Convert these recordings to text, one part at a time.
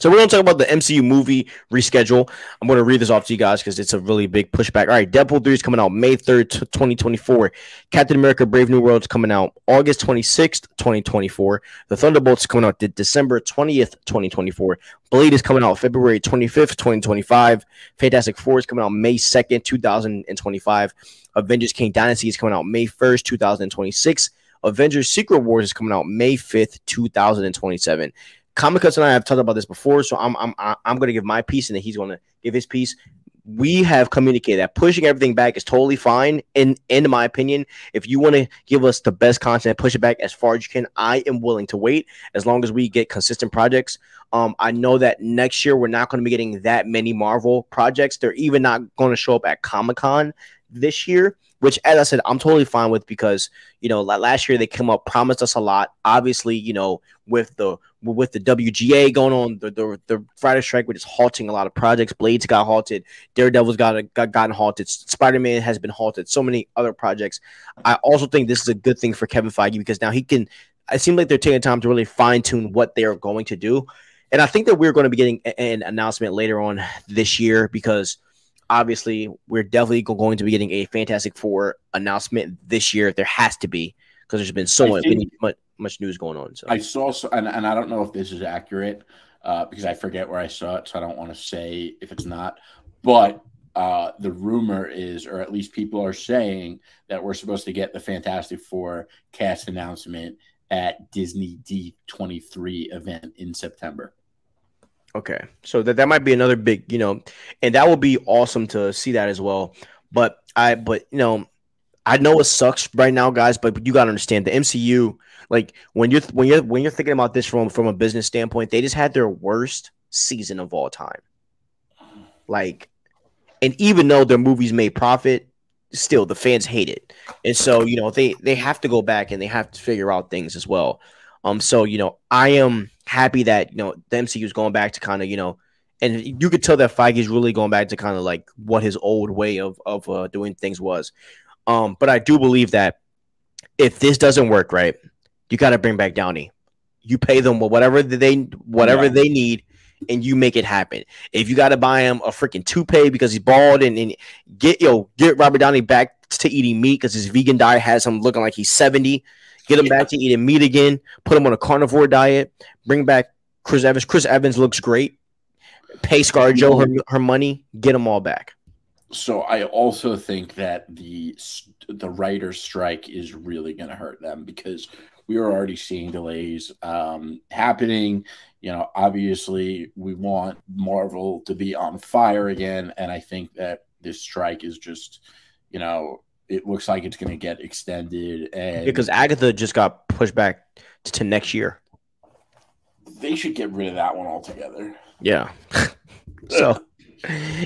So we're going to talk about the MCU movie reschedule. I'm going to read this off to you guys because it's a really big pushback. All right, Deadpool 3 is coming out May 3rd, 2024. Captain America Brave New World is coming out August 26th, 2024. The Thunderbolts is coming out December 20th, 2024. Blade is coming out February 25th, 2025. Fantastic Four is coming out May 2nd, 2025. Avengers Kang Dynasty is coming out May 1st, 2026. Avengers Secret Wars is coming out May 5th, 2027. Comic Cuts and I have talked about this before, so I'm I'm I'm going to give my piece, and then he's going to give his piece. We have communicated that pushing everything back is totally fine. In in my opinion, if you want to give us the best content, push it back as far as you can. I am willing to wait as long as we get consistent projects. Um, I know that next year we're not going to be getting that many Marvel projects. They're even not going to show up at Comic Con this year which as I said, I'm totally fine with because you know, last year they came up, promised us a lot. Obviously, you know, with the with the WGA going on, the the, the Friday strike, which is halting a lot of projects. Blades got halted, Daredevil's got got gotten halted, Spider Man has been halted, so many other projects. I also think this is a good thing for Kevin Feige because now he can. It seems like they're taking time to really fine tune what they are going to do, and I think that we're going to be getting an announcement later on this year because obviously we're definitely going to be getting a Fantastic Four announcement this year. There has to be because there's been so much, much, much news going on. So I saw, so, and, and I don't know if this is accurate uh, because I forget where I saw it, so I don't want to say if it's not. But uh, the rumor is, or at least people are saying that we're supposed to get the Fantastic Four cast announcement at Disney D23 event in September. Okay, so that that might be another big, you know, and that would be awesome to see that as well. But I, but you know, I know it sucks right now, guys, but you gotta understand the MCU. Like when you're when you're when you're thinking about this from from a business standpoint, they just had their worst season of all time. Like, and even though their movies made profit, still the fans hate it, and so you know they they have to go back and they have to figure out things as well. Um, so you know, I am happy that you know the MCU is going back to kind of you know, and you could tell that Feige is really going back to kind of like what his old way of of uh, doing things was. Um, but I do believe that if this doesn't work right, you got to bring back Downey. You pay them whatever they whatever yeah. they need, and you make it happen. If you got to buy him a freaking toupee because he's bald, and, and get yo get Robert Downey back to eating meat because his vegan diet has him looking like he's seventy. Get him yeah. back to eating meat again. Put him on a carnivore diet. Bring back Chris Evans. Chris Evans looks great. Pay ScarJo her, her money. Get them all back. So I also think that the the writers' strike is really going to hurt them because we are already seeing delays um, happening. You know, obviously, we want Marvel to be on fire again, and I think that this strike is just, you know, it looks like it's going to get extended. And because Agatha just got pushed back to next year. They should get rid of that one altogether. Yeah. so,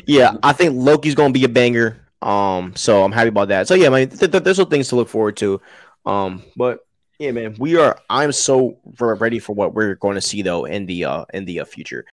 yeah, I think Loki's going to be a banger. Um, so I'm happy about that. So yeah, man, th- th- there's some things to look forward to. Um, but yeah, man, we are. I'm so ready for what we're going to see though in the uh in the uh, future.